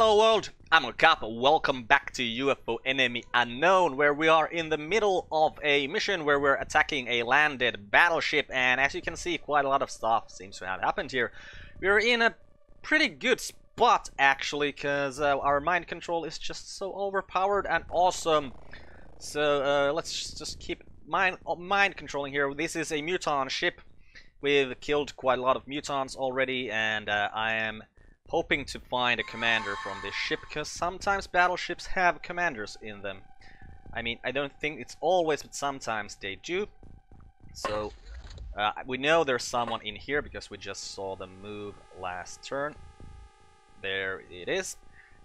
Hello world, I'm Uncle Carp, welcome back to UFO Enemy Unknown, where we are in the middle of a mission where we're attacking a landed battleship, and as you can see, quite a lot of stuff seems to have happened here. We're in a pretty good spot, actually, because uh, our mind control is just so overpowered and awesome. So, uh, let's just keep mind, mind controlling here. This is a Muton ship. We've killed quite a lot of Mutons already, and uh, I am hoping to find a commander from this ship, because sometimes battleships have commanders in them. I mean, I don't think it's always, but sometimes they do. So, uh, we know there's someone in here, because we just saw them move last turn. There it is.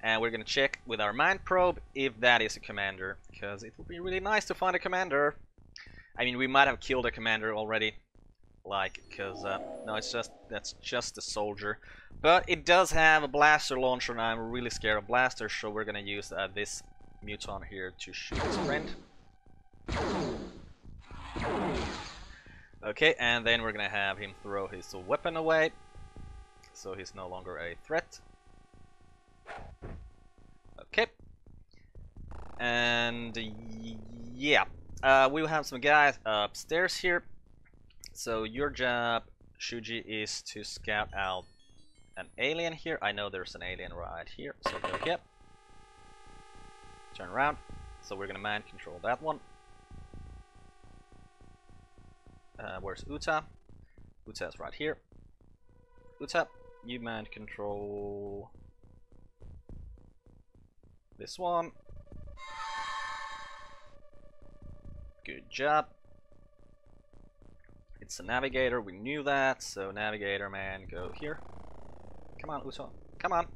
And we're gonna check with our mind probe if that is a commander, because it would be really nice to find a commander. I mean, we might have killed a commander already, like, because, uh, no, it's just, that's just a soldier. But it does have a blaster launcher, and I'm really scared of blasters, so we're gonna use uh, this Muton here to shoot his friend. Okay, and then we're gonna have him throw his weapon away, so he's no longer a threat. Okay. And yeah, uh, we have some guys upstairs here. So your job, Shuji, is to scout out an alien here. I know there's an alien right here, so go here. Turn around. So we're gonna mind control that one. Uh, where's Uta? Uta is right here. Uta, you mind control this one. Good job. It's a navigator, we knew that, so navigator man, go here. Come on, Uso. Come on.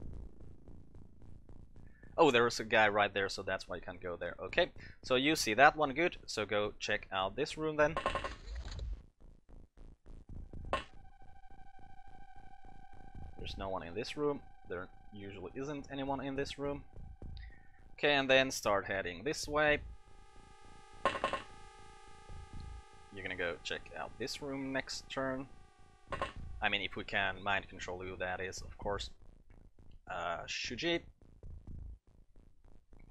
Oh, there's a guy right there, so that's why you can't go there. Okay, so you see that one good, so go check out this room then. There's no one in this room. There usually isn't anyone in this room. Okay, and then start heading this way. You're gonna go check out this room next turn. I mean, if we can mind control you, that is, of course. Uh, Shuji,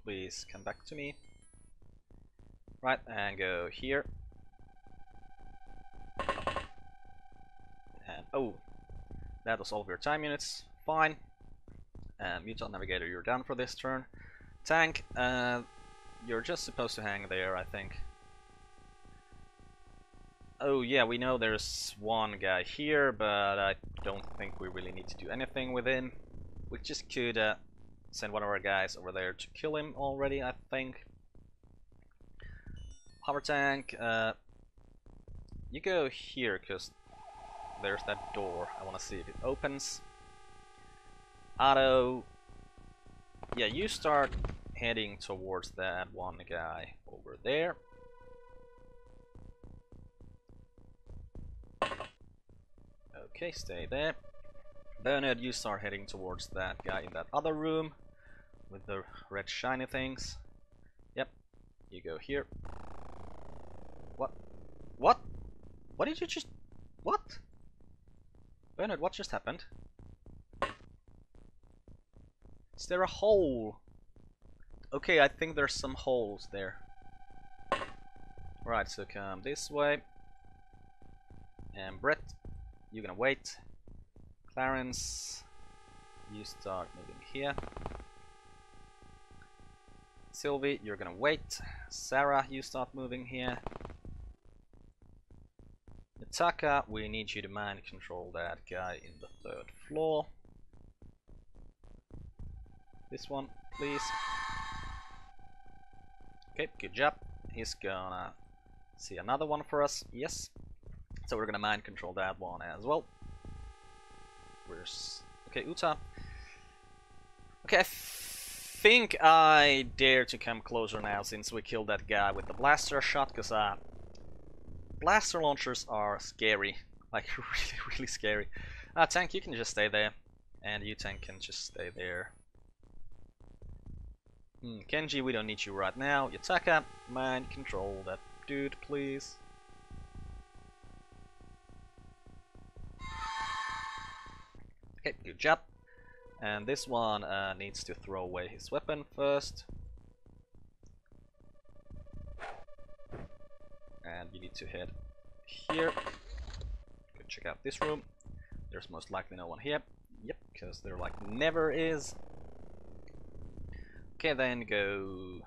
please come back to me. Right, and go here. And, oh, that was all of your time units. Fine. And Muton Navigator, you're done for this turn. Tank, uh, you're just supposed to hang there, I think. Oh yeah, we know there's one guy here, but I don't think we really need to do anything with him. We just could uh, send one of our guys over there to kill him already, I think. Hover tank, uh, you go here, because there's that door. I want to see if it opens. Otto, yeah, you start heading towards that one guy over there. Okay, stay there. Bernard, you start heading towards that guy in that other room with the red shiny things. Yep, you go here. What? What? What did you just... What? Bernard, what just happened? Is there a hole? Okay, I think there's some holes there. Right, so come this way. And Brett, you're gonna wait. Clarence, you start moving here. Sylvie, you're gonna wait. Sarah, you start moving here. Nataka, we need you to mind control that guy in the third floor. This one, please. Okay, good job. He's gonna see another one for us. Yes. So we're gonna mind control that one as well. Where's okay, Uta. Okay, I think I dare to come closer now since we killed that guy with the blaster shot, because uh, blaster launchers are scary, like really, really scary. Uh, tank, you can just stay there, and you tank can just stay there. Hmm, Kenji, we don't need you right now. Yataka, mind control that dude, please. Okay, good job. And this one uh, needs to throw away his weapon first. And you need to head here. Go check out this room. There's most likely no one here. Yep, because there like never is. Okay, then go...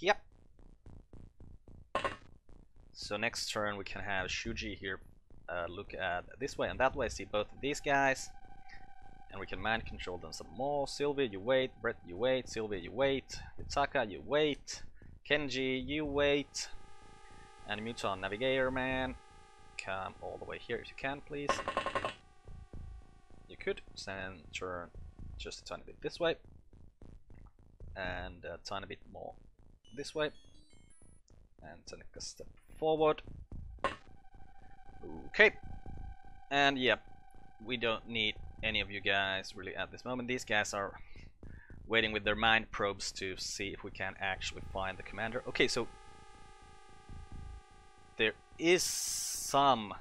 Yep. So next turn we can have Shuji here uh, look at this way and that way, see both of these guys. And we can mind control them some more. Sylvia, you wait. Brett, you wait. Sylvia, you wait. Yutaka, you wait. Kenji, you wait. And Muton Navigator Man, come all the way here if you can, please. You could then turn just a tiny bit this way. And a tiny bit more this way. And take a step forward. Okay. And yeah, we don't need any of you guys really at this moment. These guys are waiting with their mind probes to see if we can actually find the commander. Okay, so there is some...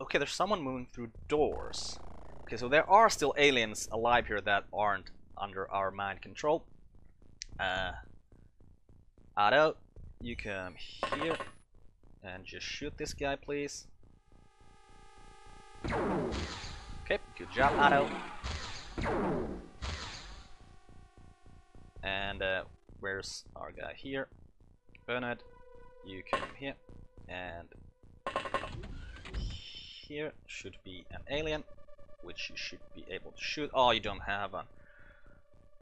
Okay, there's someone moving through doors. Okay, so there are still aliens alive here that aren't under our mind control. Uh, Otto, you come here and just shoot this guy, please. Okay, good job, Otto. And uh, where's our guy here? Bernard, you come here. And here should be an alien, which you should be able to shoot. Oh, you don't have an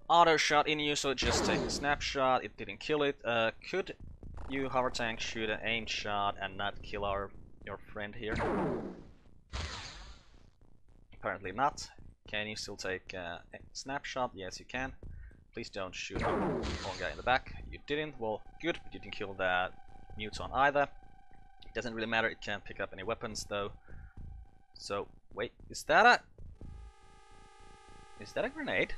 auto shot in you, so just take a snapshot. It didn't kill it. Uh, could you hover tank shoot an aim shot and not kill our your friend here? Apparently not. Can you still take uh, a snapshot? Yes, you can. Please don't shoot one guy in the back. You didn't. Well, good. but You didn't kill that Muton either. It doesn't really matter. It can't pick up any weapons though. So wait, is that a is that a grenade?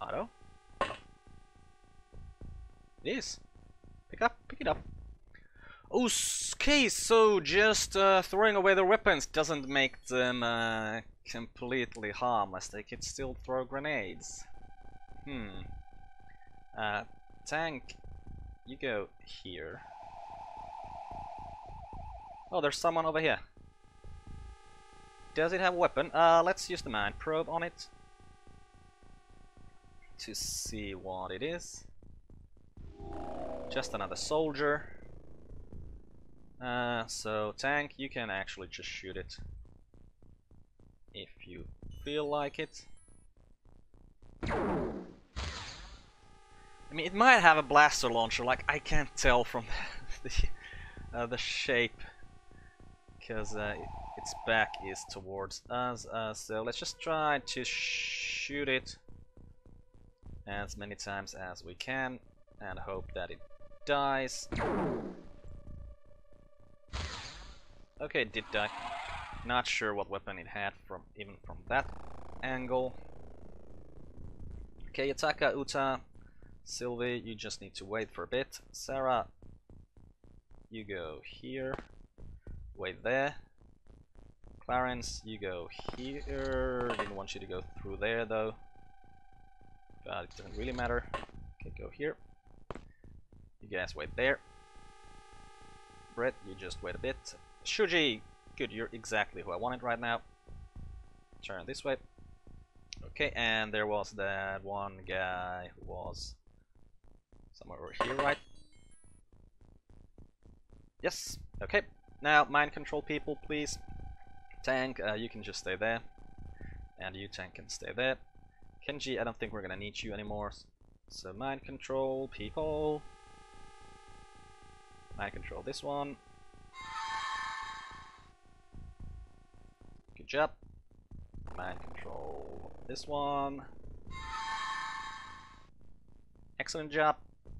Otto? It is. Pick up, pick it up. Okay, so just uh, throwing away their weapons doesn't make them uh, completely harmless. They could still throw grenades. Hmm. Uh, tank, you go here. Oh, there's someone over here. Does it have a weapon? Uh, let's use the mind probe on it to see what it is. Just another soldier. Uh, so tank, you can actually just shoot it if you feel like it. I mean, it might have a blaster launcher, like I can't tell from the uh, the shape, because uh, its back is towards us. Uh, so let's just try to shoot it as many times as we can and hope that it dies. Okay, it did die. Not sure what weapon it had from even from that angle. Okay, Yutaka, Uta, Sylvie, you just need to wait for a bit. Sarah, you go here. Wait there. Clarence, you go here. Didn't want you to go through there though. But it doesn't really matter. Okay, go here. You guys wait there. Brett, you just wait a bit. Shuji! Good, you're exactly who I wanted right now. Turn this way. Okay, and there was that one guy who was somewhere over here, right? Yes, okay. Now, mind control people, please. Tank, uh, you can just stay there. And you, Tank, can stay there. Kenji, I don't think we're gonna need you anymore. So mind control people. Mind control this one. Good job. Mind control this one. Excellent job.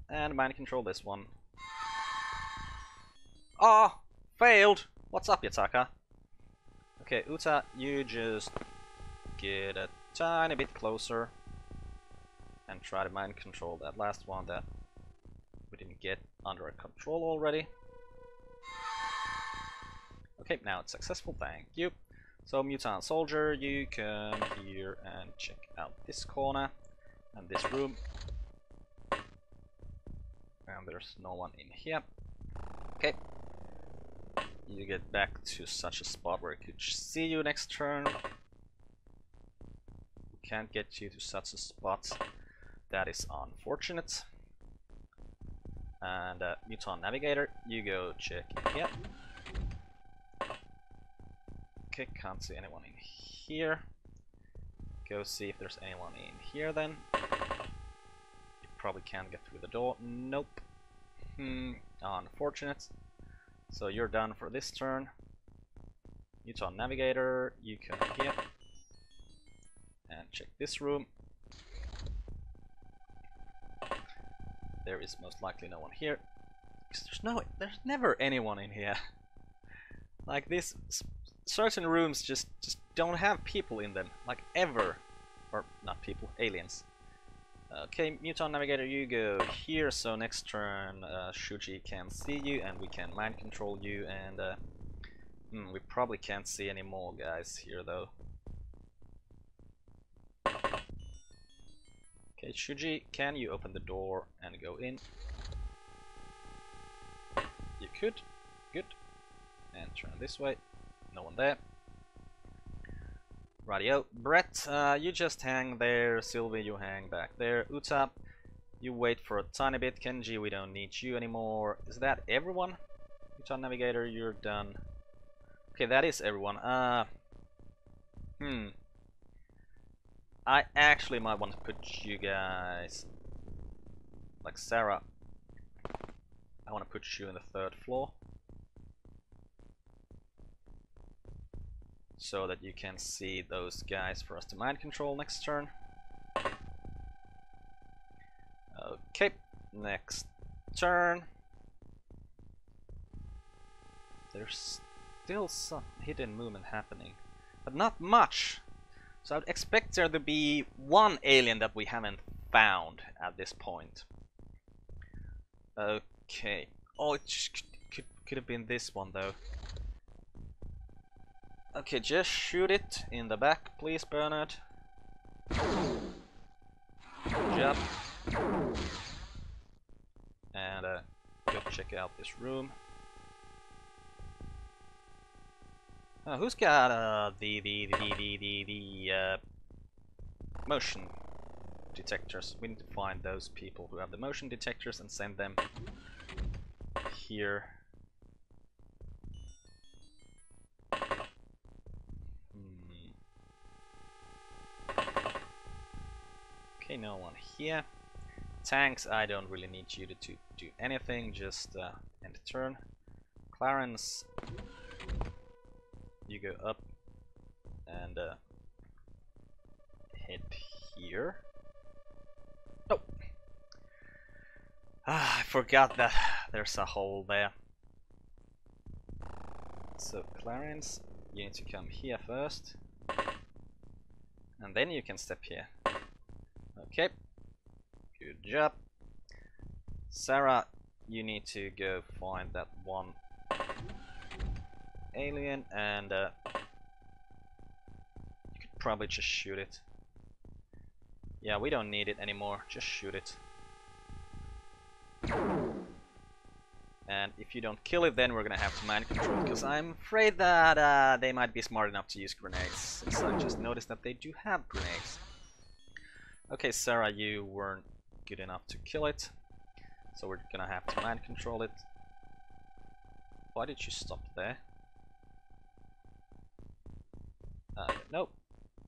And mind control this one. Oh! Failed! What's up, Yutaka? Okay, Uta, you just get a tiny bit closer and try to mind control that last one that we didn't get under control already. Okay, now it's successful, thank you. So Muton Soldier, you come here and check out this corner and this room. And there's no one in here. Okay. You get back to such a spot where I could see you next turn. Can't get you to such a spot. That is unfortunate. And uh, Muton Navigator, you go check here. Okay, can't see anyone in here. Go see if there's anyone in here then. You probably can't get through the door. Nope. Hmm, unfortunate. So you're done for this turn. Muton Navigator, you come here. And check this room. There is most likely no one here. There's no, there's never anyone in here. like this certain rooms just just don't have people in them, like ever, or not people, aliens. Okay, Muton Navigator, you go here, so next turn uh, Shuji can see you and we can mind control you and uh, hmm, we probably can't see any more guys here though. Okay, Shuji, can you open the door and go in? You could. Good. And turn this way. No one there. Radio. Brett, uh, you just hang there. Sylvie, you hang back there. Uta, you wait for a tiny bit. Kenji, we don't need you anymore. Is that everyone? Uta Navigator, you're done. Okay, that is everyone. Uh, hmm. I actually might want to put you guys... Like Sarah. I want to put you in the third floor. so that you can see those guys for us to mind control next turn. Okay, next turn. There's still some hidden movement happening, but not much. So I'd expect there to be one alien that we haven't found at this point. Okay. Oh, it could, could, have been this one though. Okay, just shoot it in the back, please, Bernard. Jump. And uh, go check out this room. Uh, who's got uh, the the the the the, the uh, motion detectors? We need to find those people who have the motion detectors and send them here. Okay, no one here. Tanks, I don't really need you to, to do anything, just uh, end turn. Clarence, you go up and uh, head here. Oh! Ah, I forgot that there's a hole there. So Clarence, you need to come here first. And then you can step here. Okay. Good job. Sarah, you need to go find that one alien and uh, you could probably just shoot it. Yeah, we don't need it anymore. Just shoot it. And if you don't kill it, then we're gonna have to mind control, it, because I'm afraid that uh, they might be smart enough to use grenades, since I just noticed that they do have grenades. Okay, Sarah, you weren't good enough to kill it. So we're gonna have to mind control it. Why did you stop there? Uh, nope.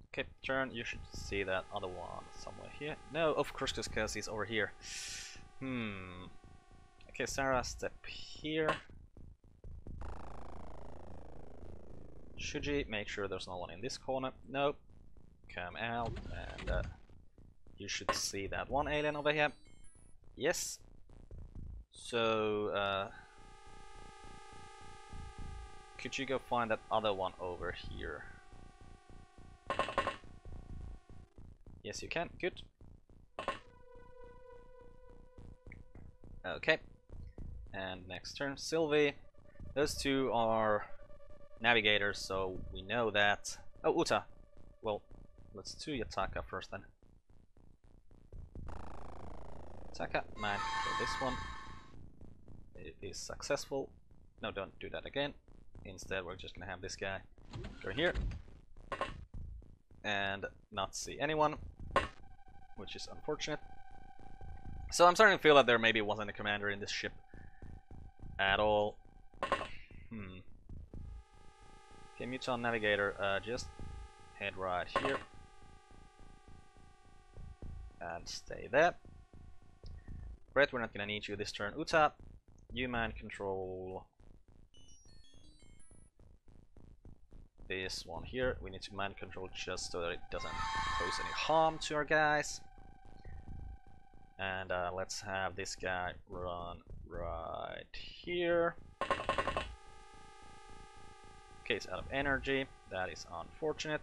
Okay, turn, you should see that other one somewhere here. No, of course, because he's over here. Hmm. Okay, Sarah, step here. Shuji, make sure there's no one in this corner. Nope. Come out and uh, you should see that one alien over here. Yes. So, uh, could you go find that other one over here? Yes, you can. Good. Okay. And next turn, Sylvie. Those two are navigators, so we know that... Oh, Uta! Well, let's do Yataka first then. Yataka, man, this one. It is successful. No, don't do that again. Instead, we're just gonna have this guy go here. And not see anyone, which is unfortunate. So I'm starting to feel that there maybe wasn't a commander in this ship at all. Hmm. Okay, Muton Navigator, uh, just head right here. And stay there. Brett, we're not gonna need you this turn. Uta, you man control this one here. We need to mind control just so that it doesn't pose any harm to our guys. And uh, let's have this guy run right here. Okay, it's out of energy. That is unfortunate.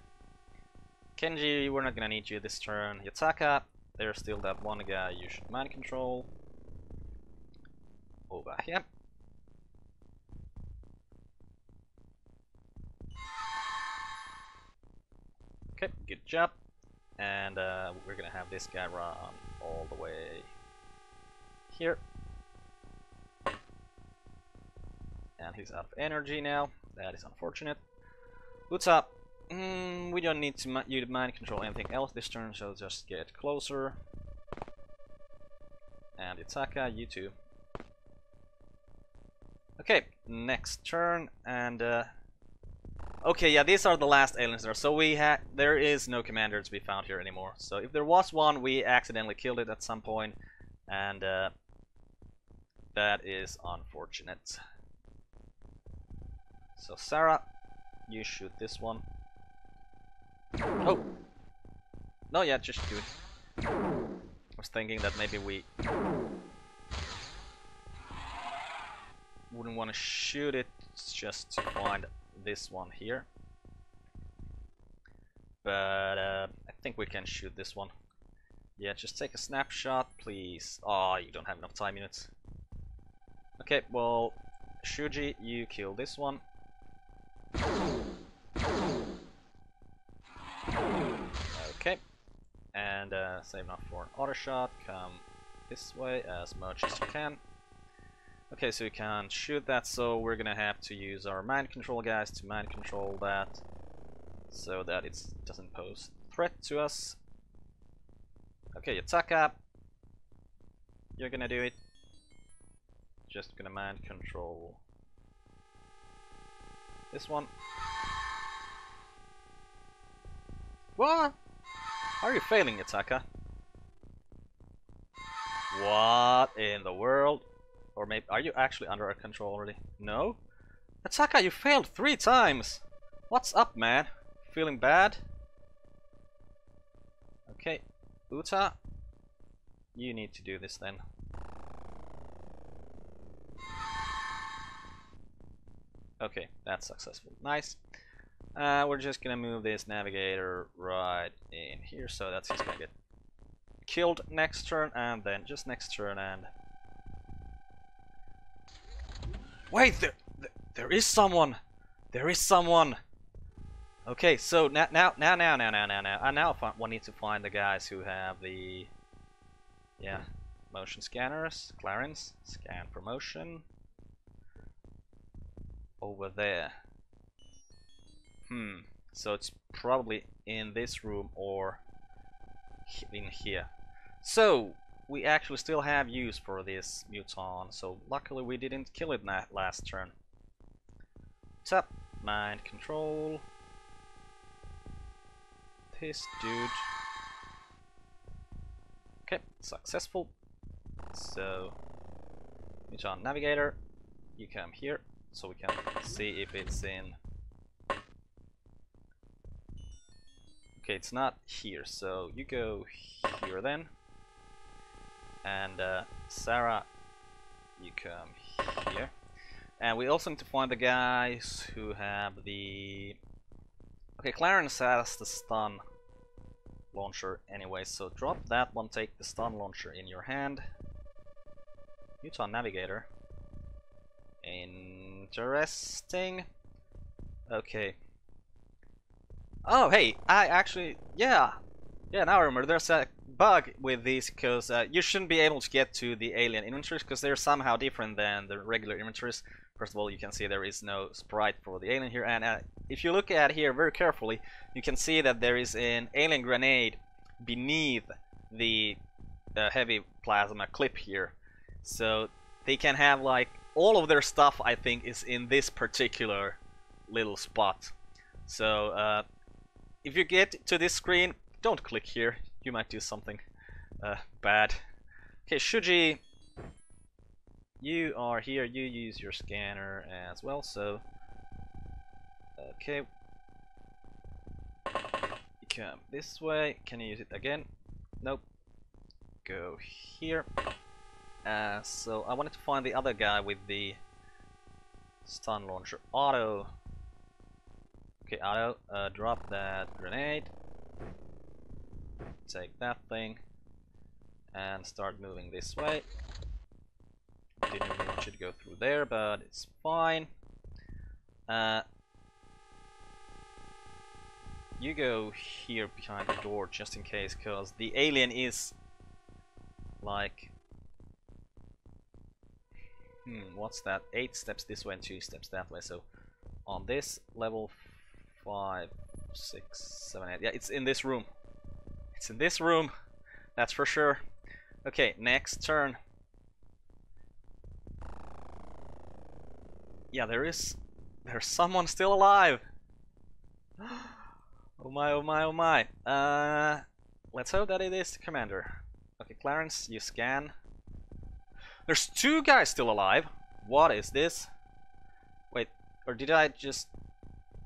Kenji, we're not gonna need you this turn. Yataka, there's still that one guy you should mind control. Over here. Okay, good job. And uh, we're gonna have this guy run all the way here. And he's out of energy now. That is unfortunate. What's up? Mm, we don't need to you mind control anything else this turn, so just get closer. And Itaka, you too. Okay, next turn, and uh, okay, yeah, these are the last aliens there. So we had there is no commander to be found here anymore. So if there was one, we accidentally killed it at some point, and uh, that is unfortunate. So Sarah, you shoot this one. Oh! No, yeah, just shoot. I was thinking that maybe we wouldn't want to shoot it just to find this one here. But uh, I think we can shoot this one. Yeah, just take a snapshot, please. Oh, you don't have enough time units. Okay, well, Shuji, you kill this one. Okay, and uh, save enough for an auto shot. Come this way as much as you can. Okay, so we can shoot that, so we're gonna have to use our mind control guys to mind control that so that it doesn't pose threat to us. Okay, Yataka, you're gonna do it. Just gonna mind control this one. What? Are you failing, Yataka? What in the world? Or maybe are you actually under our control already? No? Yataka, you failed three times! What's up, man? Feeling bad? Okay, Uta, you need to do this then. Okay, that's successful. Nice. Uh, we're just gonna move this navigator right in here so that he's gonna get killed next turn and then just next turn and Wait, there, there is someone. There is someone. Okay, so now, now, now, now, now, now, now, now. I now find, we need to find the guys who have the, yeah, motion scanners. Clarence, scan promotion. Over there. Hmm. So it's probably in this room or in here. So we actually still have use for this muton. So luckily we didn't kill it last turn. Tap mind control. This dude. Okay, successful. So muton navigator, you come here so we can see if it's in Okay, it's not here, so you go here then. And uh, Sarah, you come here. And we also need to find the guys who have the... Okay, Clarence has the stun launcher anyway, so drop that one, take the stun launcher in your hand. Utah Navigator. Interesting. Okay. Oh, hey, I actually, yeah, yeah. Now I remember. There's a bug with these because uh, you shouldn't be able to get to the alien inventories because they're somehow different than the regular inventories. First of all, you can see there is no sprite for the alien here, and uh, if you look at here very carefully, you can see that there is an alien grenade beneath the uh, heavy plasma clip here. So they can have like all of their stuff I think is in this particular little spot. So uh, if you get to this screen, don't click here. You might do something uh, bad. Okay, Shuji, you are here. You use your scanner as well. So okay, you come this way. Can you use it again? Nope. Go here. Uh, so I wanted to find the other guy with the stun launcher. Otto. Okay, Otto, uh, drop that grenade. Take that thing. And start moving this way. Didn't want you to go through there, but it's fine. Uh, you go here behind the door just in case, because the alien is like Hmm, what's that? Eight steps this way and two steps that way. So on this level five, six, seven, eight. Yeah, it's in this room. It's in this room. That's for sure. Okay, next turn. Yeah, there is. There's someone still alive. oh my, oh my, oh my. Uh, let's hope that it is the commander. Okay, Clarence, you scan. There's two guys still alive. What is this? Wait, or did I just...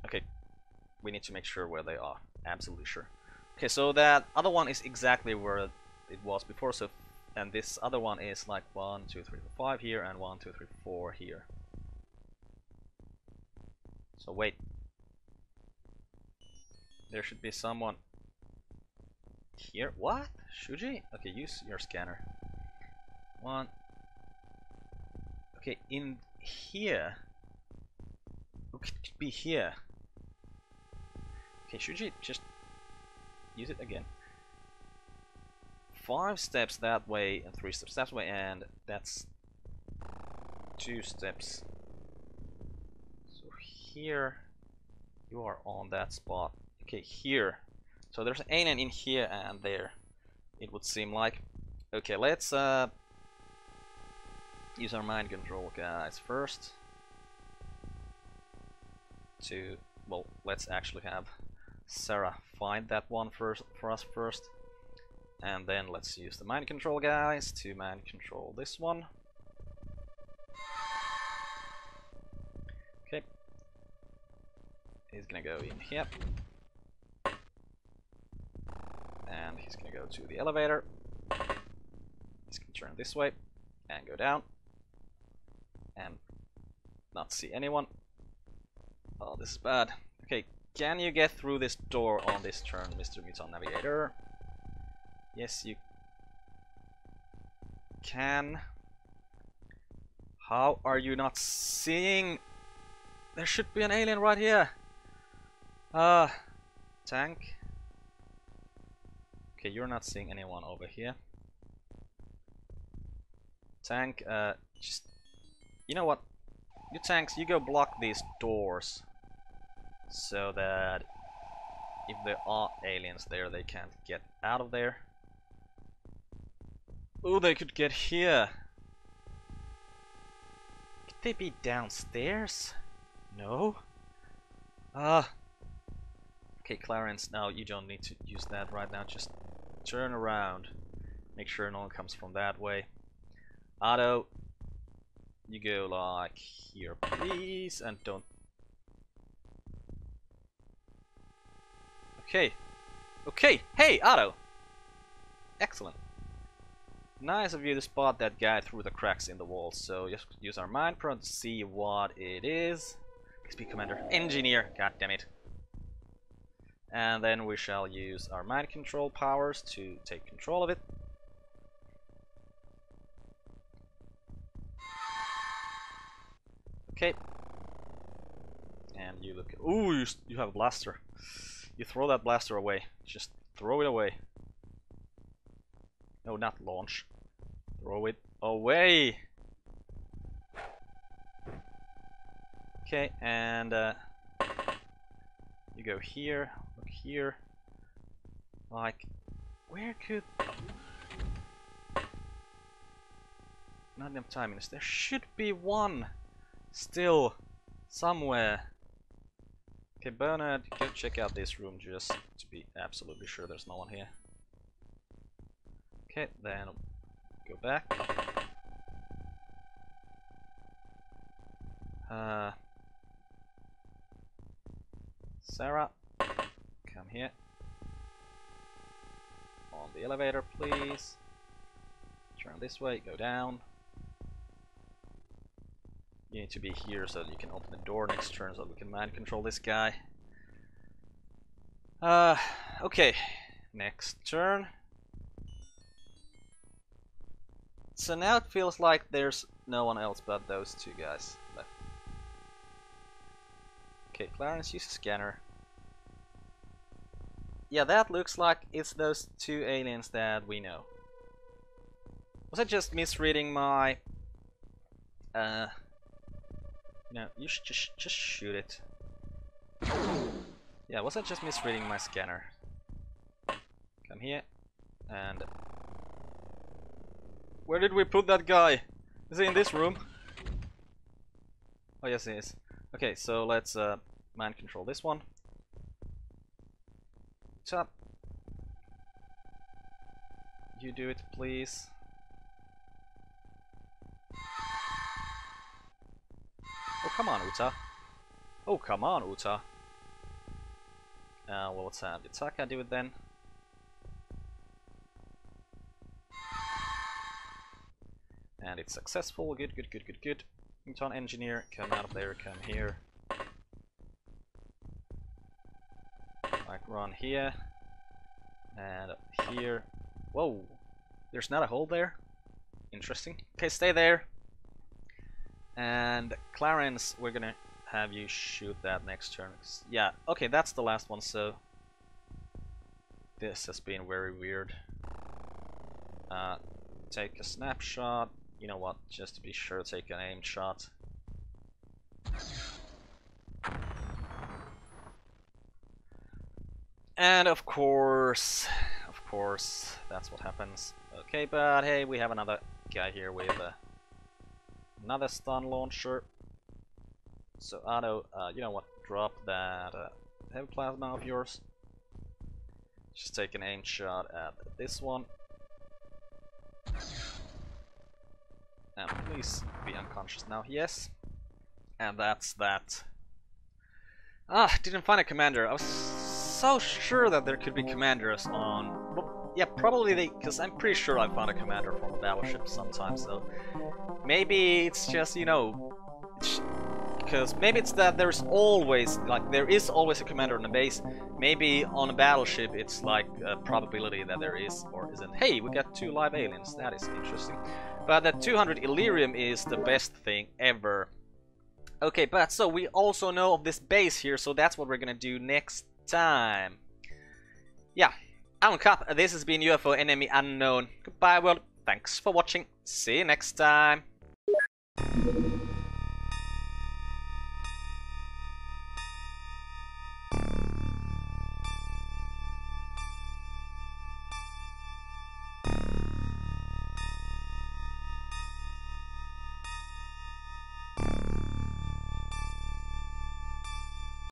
Okay, we need to make sure where they are. Absolutely sure. Okay, so that other one is exactly where it was before, so and this other one is like one, two, three, four, five here, and one, two, three, four here. So wait. There should be someone here. What? Shuji? Okay, use your scanner. One, Okay, in here. It could be here. Okay, Shuji just use it again? Five steps that way and three steps that way, and that's two steps. So here, you are on that spot. Okay, here. So there's an in here and there. It would seem like. Okay, let's uh, use our mind control guys first to well let's actually have Sarah find that one first for us first. And then let's use the mind control guys to mind control this one. Okay. He's gonna go in here. And he's gonna go to the elevator. He's gonna turn this way and go down and not see anyone. Oh, this is bad. Can you get through this door on this turn, Mr. Muton Navigator? Yes, you can. How are you not seeing? There should be an alien right here. Ah, uh, tank. Okay, you're not seeing anyone over here. Tank, uh, just you know what? You tanks, you go block these doors. So that if there are aliens there, they can't get out of there. Oh, they could get here. Could they be downstairs? No? Ah. Okay, Clarence, now you don't need to use that right now. Just turn around. Make sure no one comes from that way. Otto, you go like here please and don't okay. Okay. Hey Otto. Excellent. Nice of you to spot that guy through the cracks in the wall. So just use our mind pro to see what it is. XP commander engineer god damn it and then we shall use our mind control powers to take control of it. Okay. And you look. Ooh, you, you have a blaster. You throw that blaster away. Just throw it away. No, not launch. Throw it away. Okay, and uh, you go here, look here. Like, where could... Not enough time in this. There should be one still somewhere. Okay, Bernard, go check out this room just to be absolutely sure there's no one here. Okay, then go back. Uh, Sarah, come here. On the elevator, please. Turn this way, go down. You need to be here so that you can open the door next turn so we can mind control this guy. Uh, okay. Next turn. So now it feels like there's no one else but those two guys left. Okay, Clarence, use a scanner. Yeah, that looks like it's those two aliens that we know. Was I just misreading my... Uh... No, you should just, just shoot it. Yeah, was I just misreading my scanner? Come here, and... Where did we put that guy? Is he in this room? Oh yes he is. Okay, so let's uh, mind control this one. Top. You do it, please. Oh, come on, Uta. Oh, come on, Uta. Uh, well, let's have Yutaka do it then. And it's successful. Good, good, good, good, good. Muton engineer, come out of there, come here. Like run here. And up here. Whoa! There's not a hole there? Interesting. Okay, stay there. And Clarence, we're gonna have you shoot that next turn. Yeah, okay, that's the last one, so... This has been very weird. Uh, take a snapshot. You know what, just to be sure, take an aim shot. And of course, of course, that's what happens. Okay, but hey, we have another guy here with uh, another stun launcher. So Otto, uh, you know what, drop that uh, heavy plasma of yours. Just take an aim shot at this one. And please be unconscious now, yes. And that's that. Ah, didn't find a commander. I was so sure that there could be commanders on... Yeah, probably they... Because I'm pretty sure I found a commander from a battleship sometime, so... Maybe it's just, you know... Because maybe it's that there's always, like, there is always a commander on a base. Maybe on a battleship it's like a probability that there is or isn't. Hey, we got two live aliens. That is interesting. But that 200 Elerium is the best thing ever. Okay, but so we also know of this base here, so that's what we're gonna do next time. Yeah, I'm Cap, this has been UFO Enemy Unknown. Goodbye world, thanks for watching, see you next time.